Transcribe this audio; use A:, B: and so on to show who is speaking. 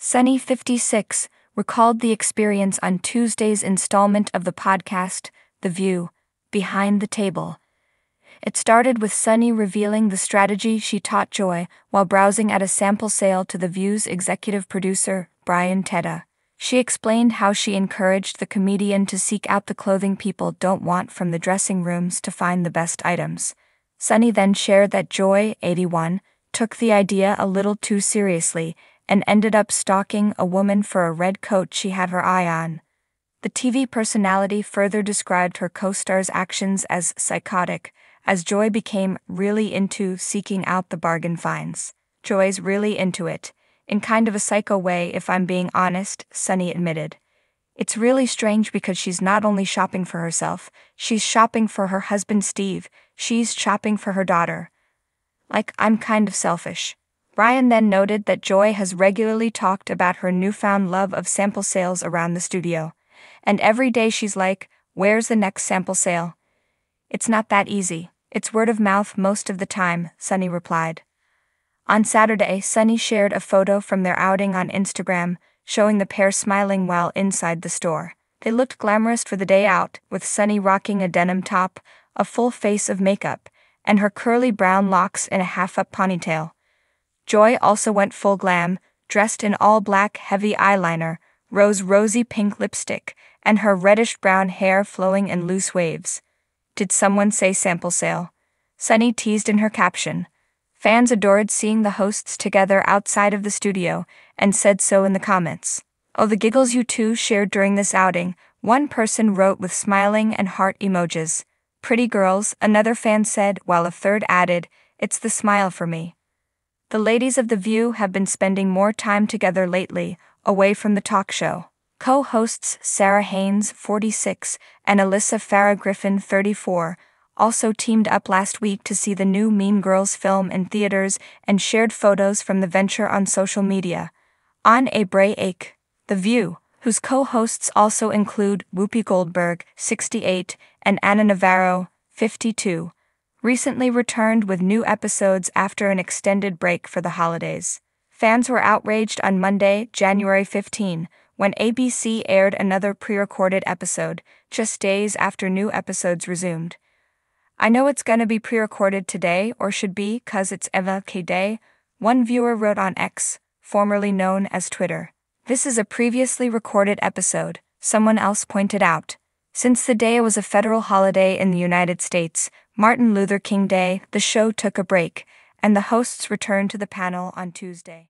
A: Sunny56 recalled the experience on Tuesday's installment of the podcast, The View, Behind the Table. It started with Sunny revealing the strategy she taught Joy while browsing at a sample sale to The View's executive producer, Brian Teta. She explained how she encouraged the comedian to seek out the clothing people don't want from the dressing rooms to find the best items. Sunny then shared that Joy, 81, took the idea a little too seriously and ended up stalking a woman for a red coat she had her eye on. The TV personality further described her co star's actions as psychotic, as Joy became really into seeking out the bargain finds. Joy's really into it, in kind of a psycho way, if I'm being honest, Sunny admitted. It's really strange because she's not only shopping for herself, she's shopping for her husband Steve, she's shopping for her daughter. Like, I'm kind of selfish. Brian then noted that Joy has regularly talked about her newfound love of sample sales around the studio. And every day she's like, Where's the next sample sale? It's not that easy. It's word of mouth most of the time, Sunny replied. On Saturday, Sunny shared a photo from their outing on Instagram, showing the pair smiling while inside the store. They looked glamorous for the day out, with Sunny rocking a denim top, a full face of makeup, and her curly brown locks in a half up ponytail. Joy also went full glam, dressed in all black heavy eyeliner, rose rosy pink lipstick, and her reddish brown hair flowing in loose waves. Did someone say sample sale? Sunny teased in her caption. Fans adored seeing the hosts together outside of the studio and said so in the comments. Oh, the giggles you two shared during this outing, one person wrote with smiling and heart emojis. Pretty girls, another fan said, while a third added, It's the smile for me. The ladies of The View have been spending more time together lately, away from the talk show. Co hosts Sara Haines, 46, and Alyssa Farah Griffin, 34, also teamed up last week to see the new Mean Girls film in theaters and shared photos from the venture on social media. On a Bray Ake, The View, whose co hosts also include Whoopi Goldberg, 68, and Ana Navarro, 52, recently returned with new episodes after an extended break for the holidays. Fans were outraged on Monday, January 15, when ABC aired another pre recorded episode, just days after new episodes resumed. I know it's gonna be pre recorded today, or should be, cause it's MLK Day, one viewer wrote on X, formerly known as Twitter. This is a previously recorded episode, someone else pointed out. Since the day was a federal holiday in the United States, Martin Luther King Day, the show took a break, and the hosts returned to the panel on Tuesday.